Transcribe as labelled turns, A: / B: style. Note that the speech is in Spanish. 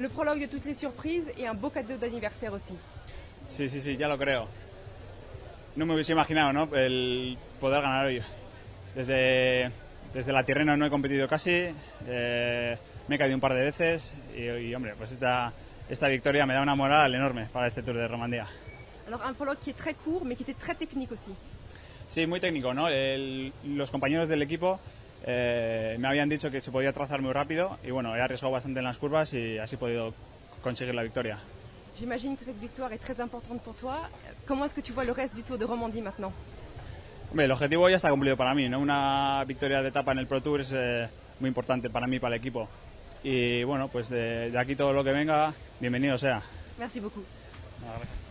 A: Le prologue de toutes les surprises et un beau cadeau d'anniversaire aussi.
B: Sí, sí, sí, ya lo creo. No me hubiese imaginado, ¿no? El poder ganar hoy. Desde, desde la Tirreno no he competido casi, eh, me he caído un par de veces y, y, hombre, pues esta, esta victoria me da una moral enorme para este Tour de Romandía.
A: Alors un prologue qui est très court mais qui était très technique aussi.
B: Sí, muy técnico, ¿no? El- los compañeros del equipo eh, me habían dicho que se podía trazar muy rápido y bueno, he arriesgado bastante en las curvas y así he podido conseguir la victoria.
A: J'imagine que cette victoire est très importante pour toi. Comment est-ce que tu vois le reste du Tour de Romandie maintenant
B: Hombre, el objetivo ya está cumplido para mí, ¿no? Una victoria de etapa en el Pro Tour es eh, muy importante para mí y para el equipo. Y bueno, pues de, de aquí todo lo que venga, bienvenido sea.
A: Merci beaucoup.
B: Gracias.